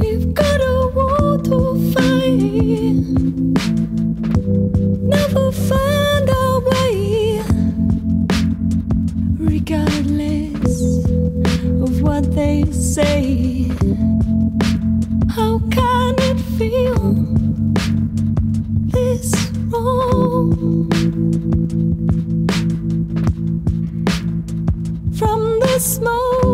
We've got a to. Never find our way, regardless of what they say. How smoke.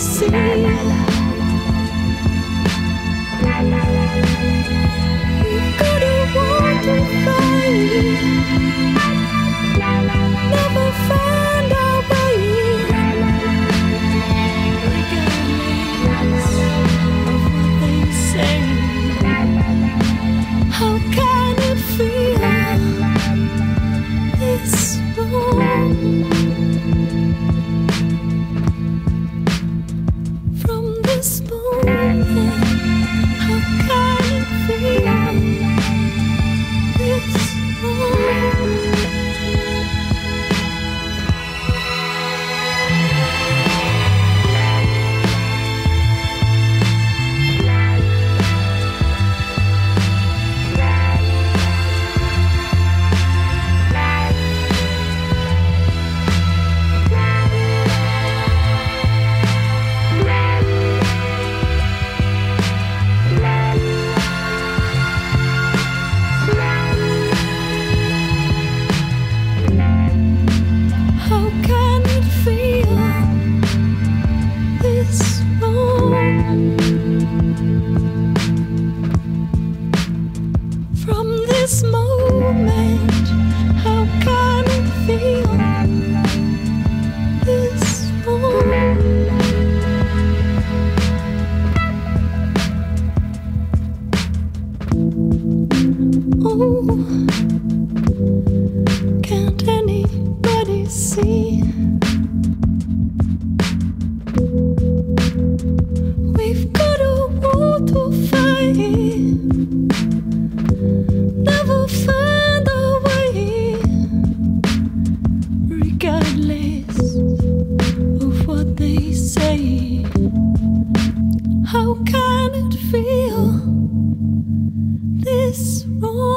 see. Can't anybody see? We've got a war to fight. Never find a way, regardless of what they say. How can it feel this wrong?